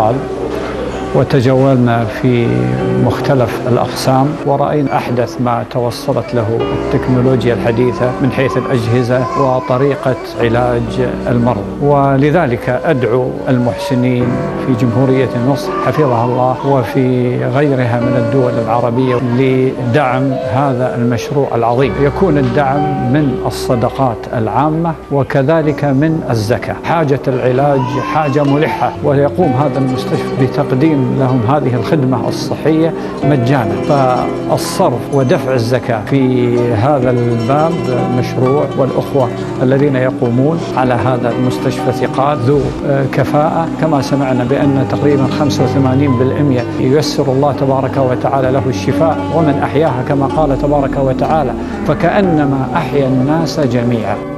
قال وتجولنا في مختلف الأقسام ورأينا أحدث ما توصلت له التكنولوجيا الحديثة من حيث الأجهزة وطريقة علاج المرض. ولذلك أدعو المحسنين في جمهورية مصر حفظها الله وفي غيرها من الدول العربية لدعم هذا المشروع العظيم. يكون الدعم من الصدقات العامة وكذلك من الزكاة. حاجة العلاج حاجة ملحة ويقوم هذا المستشفى بتقديم لهم هذه الخدمة الصحية مجانا. فالصرف ودفع الزكاة في هذا الباب مشروع والأخوة الذين يقومون على هذا المستشفى ثقات ذو كفاءة. كما سمعنا بأن تقريبا 85% ييسر الله تبارك وتعالى له الشفاء ومن أحياها كما قال تبارك وتعالى فكأنما أحيا الناس جميعا.